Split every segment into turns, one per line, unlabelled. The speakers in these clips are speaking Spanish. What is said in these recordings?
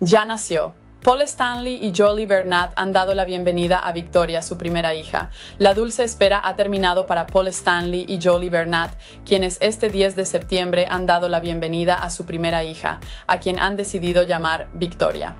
Ya nació. Paul Stanley y Jolie Bernat han dado la bienvenida a Victoria, su primera hija. La dulce espera ha terminado para Paul Stanley y Jolie Bernat, quienes este 10 de septiembre han dado la bienvenida a su primera hija, a quien han decidido llamar Victoria.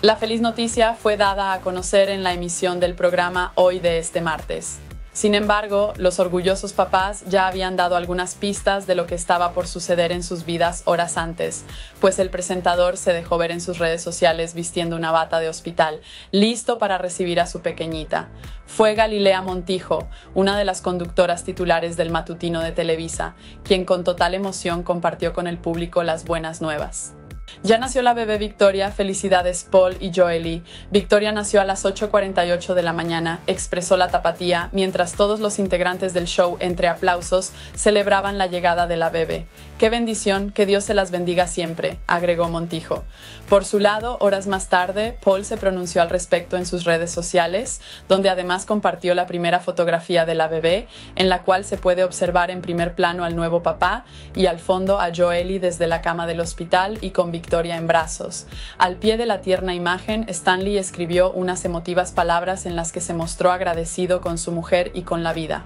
La feliz noticia fue dada a conocer en la emisión del programa Hoy de este martes. Sin embargo, los orgullosos papás ya habían dado algunas pistas de lo que estaba por suceder en sus vidas horas antes, pues el presentador se dejó ver en sus redes sociales vistiendo una bata de hospital, listo para recibir a su pequeñita. Fue Galilea Montijo, una de las conductoras titulares del matutino de Televisa, quien con total emoción compartió con el público las buenas nuevas. Ya nació la bebé Victoria, felicidades Paul y Joely. Victoria nació a las 8.48 de la mañana, expresó la tapatía, mientras todos los integrantes del show, entre aplausos, celebraban la llegada de la bebé. Qué bendición, que Dios se las bendiga siempre, agregó Montijo. Por su lado, horas más tarde, Paul se pronunció al respecto en sus redes sociales, donde además compartió la primera fotografía de la bebé, en la cual se puede observar en primer plano al nuevo papá y al fondo a Joely desde la cama del hospital y con Victoria en brazos. Al pie de la tierna imagen, Stanley escribió unas emotivas palabras en las que se mostró agradecido con su mujer y con la vida.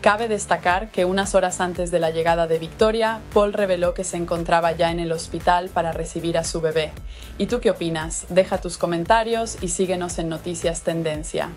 Cabe destacar que unas horas antes de la llegada de Victoria, Paul reveló que se encontraba ya en el hospital para recibir a su bebé. ¿Y tú qué opinas? Deja tus comentarios y síguenos en Noticias Tendencia.